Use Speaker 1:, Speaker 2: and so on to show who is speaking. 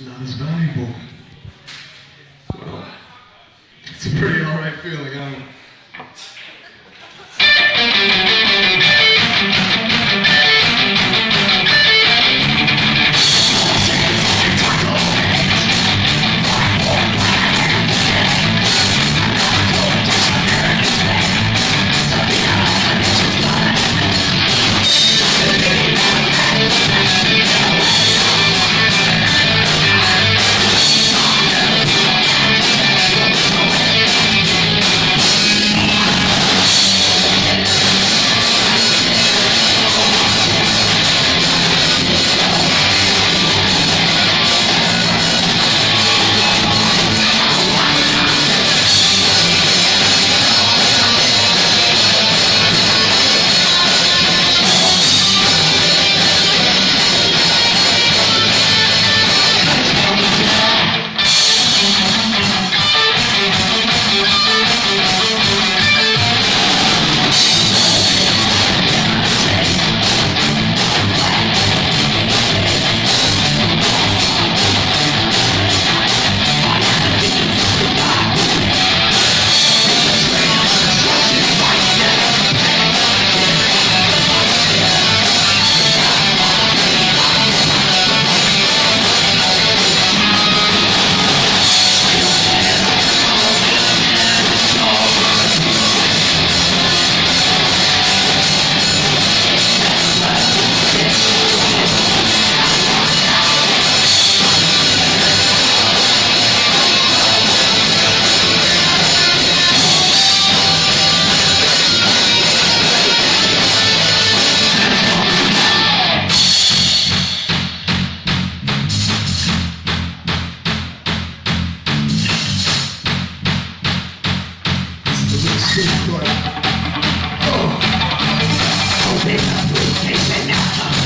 Speaker 1: not as valuable. Well, it's a pretty alright feeling. I Destroy. Oh, open up, we take it.